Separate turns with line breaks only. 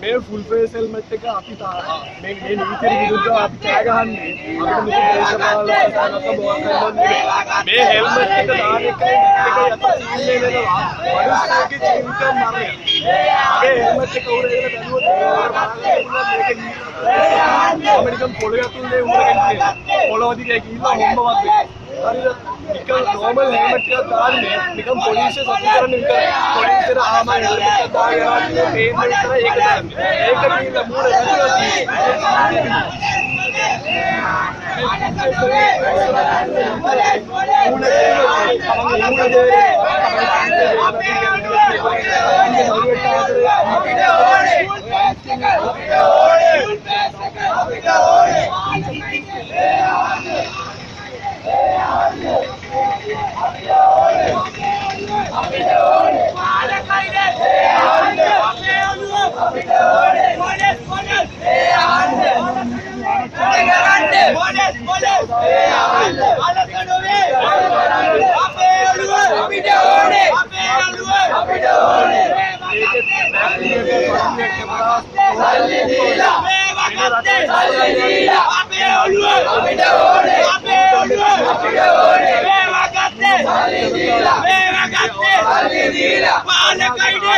මේ full face helmet එක අපි තා- මේ මේ නීතියට විරුද්ධව අපි කෑ ගහන්නේ අපිට මෙතන දේශපාලන කතාවක් මොකක් කරන්නේ? මේ හෙල්මට් එක දාන එකයි මේක යත තීරණය වෙනවා මනුස්සයෙක්ගේ ජීවිත මරණය. මේ හෙල්මට් එක උරේගෙන බැලුවොත් මේක මම නිකන් පොළොවේ අතුල්ලේ උඹගෙන තියෙනවා පොළොව දිගේ ගිහිල්ලා හොම්බවත් වෙනවා normal helmet का दाग में निकम पुलिस से सबकी तरह निकल पुलिस की तरह आमा है इसका दाग है आज ये पेन में तरह एक दाग एक का भी लमूर है तो Thank you. සල්ලි දීලා මේ වගේ සල්ලි දීලා